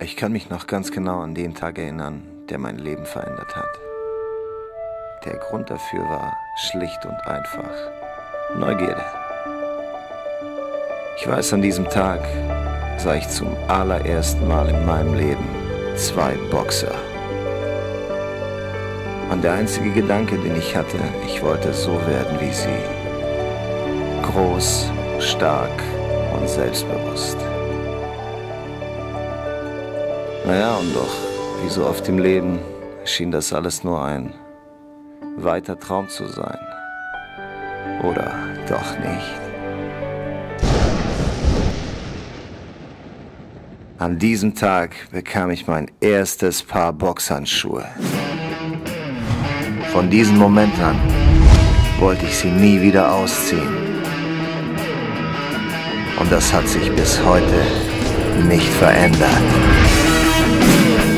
Ich kann mich noch ganz genau an den Tag erinnern, der mein Leben verändert hat. Der Grund dafür war schlicht und einfach Neugierde. Ich weiß, an diesem Tag sah ich zum allerersten Mal in meinem Leben zwei Boxer. Und der einzige Gedanke, den ich hatte, ich wollte so werden wie sie. Groß, stark und selbstbewusst. Naja, und doch, wie so oft im Leben, schien das alles nur ein weiter Traum zu sein. Oder doch nicht. An diesem Tag bekam ich mein erstes Paar Boxhandschuhe. Von diesem Moment an wollte ich sie nie wieder ausziehen. Und das hat sich bis heute nicht verändert. you.